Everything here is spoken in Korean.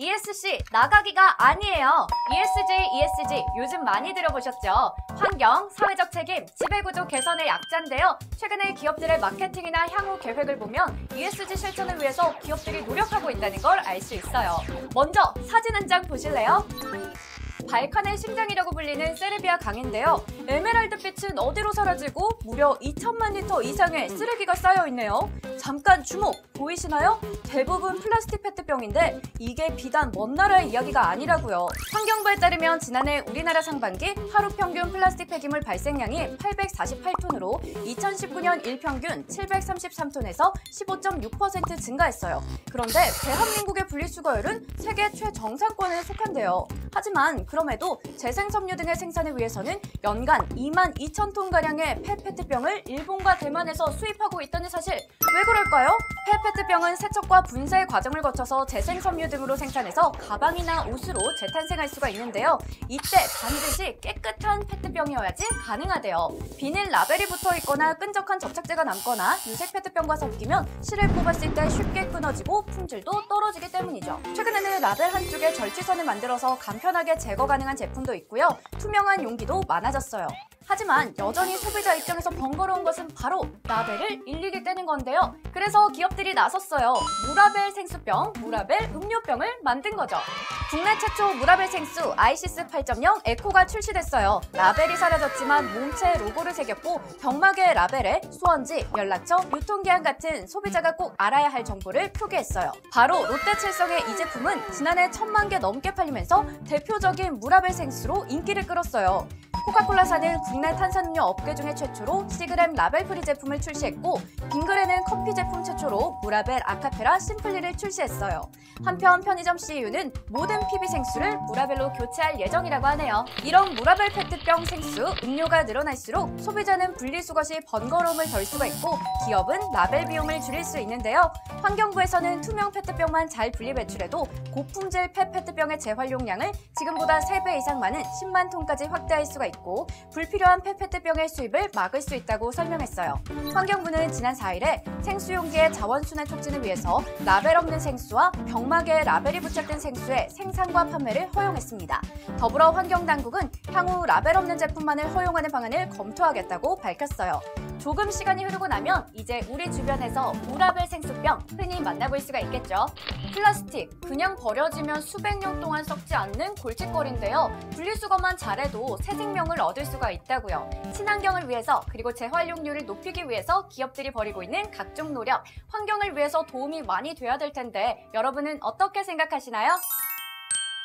ESC 나가기가 아니에요. ESG, ESG 요즘 많이 들어보셨죠? 환경, 사회적 책임, 지배구조 개선의 약자인데요. 최근에 기업들의 마케팅이나 향후 계획을 보면 ESG 실천을 위해서 기업들이 노력하고 있다는 걸 알 수 있어요. 먼저 사진 한 장 보실래요? 발칸의 심장이라고 불리는 세르비아 강인데요. 에메랄드빛은 어디로 사라지고 무려 2천만 리터 이상의 쓰레기가 쌓여 있네요. 잠깐 주목 보이시나요? 대부분 플라스틱 페트병인데 이게 비단 먼 나라의 이야기가 아니라고요. 환경부에 따르면 지난해 우리나라 상반기 하루 평균 플라스틱 폐기물 발생량이 848톤으로 2019년 일평균 733톤에서 15.6% 증가했어요. 그런데 대한민국의 분리수거율은 세계 최정상권에 속한데요. 하지만 그럼에도 재생섬유 등의 생산을 위해서는 연간 2만 2천 톤 가량의 폐페트병을 일본과 대만에서 수입하고 있다는 사실 왜 그럴까요? 폐페트병은 세척과 분쇄 과정을 거쳐서 재생 섬유 등으로 생산해서 가방이나 옷으로 재탄생할 수가 있는데요. 이때 반드시 깨끗한 페트병이어야지 가능하대요. 비닐 라벨이 붙어 있거나 끈적한 접착제가 남거나 유색 페트병과 섞이면 실을 뽑았을 때 쉽게 끊어지고 품질도 떨어지기 때문이죠. 최근에는 라벨 한쪽에 절취선을 만들어서 간편하게 제거 가능한 제품도 있고요. 투명한 용기도 많아졌어요. 하지만 여전히 소비자 입장에서 번거로운 것은 바로 라벨을 일일이 떼는 건데요. 그래서 기업들이 나섰어요. 무라벨 생수병, 무라벨 음료병을 만든 거죠. 국내 최초 무라벨 생수 아이시스 8.0 에코가 출시됐어요. 라벨이 사라졌지만 몸체에 로고를 새겼고 병마개 라벨에 수원지, 연락처, 유통기한 같은 소비자가 꼭 알아야 할 정보를 표기했어요. 바로 롯데칠성의 이 제품은 지난해 천만 개 넘게 팔리면서 대표적인 무라벨 생수로 인기를 끌었어요. 코카콜라사는 국내 탄산음료 업계 중에 최초로 씨그램 라벨 프리 제품을 출시했고 빙그레는 커피 제품 최초로 무라벨 아카페라 심플리를 출시했어요. 한편 편의점 CU는 모든 PB 생수를 무라벨로 교체할 예정이라고 하네요. 이런 무라벨 페트병 생수, 음료가 늘어날수록 소비자는 분리수거 시 번거로움을 덜 수가 있고 기업은 라벨 비용을 줄일 수 있는데요. 환경부에서는 투명 페트병만 잘 분리 배출해도 고품질 폐 페트병의 재활용량을 지금보다 3배 이상 많은 10만 톤까지 확대할 수가 있고 불필요한 폐페트병의 수입을 막을 수 있다고 설명했어요. 환경부는 지난 4일에 생수용기의 자원순환 촉진을 위해서 라벨 없는 생수와 병막에 라벨이 부착된 생수의 생산과 판매를 허용했습니다. 더불어 환경당국은 향후 라벨 없는 제품만을 허용하는 방안을 검토하겠다고 밝혔어요. 조금 시간이 흐르고 나면 이제 우리 주변에서 무라벨 생수병 흔히 만나볼 수가 있겠죠. 플라스틱, 그냥 버려지면 수백 년 동안 썩지 않는 골칫거리인데요. 분리수거만 잘해도 새 생명을 얻을 수가 있다고요. 친환경을 위해서 그리고 재활용률을 높이기 위해서 기업들이 벌이고 있는 각종 노력, 환경을 위해서 도움이 많이 돼야 될 텐데 여러분은 어떻게 생각하시나요?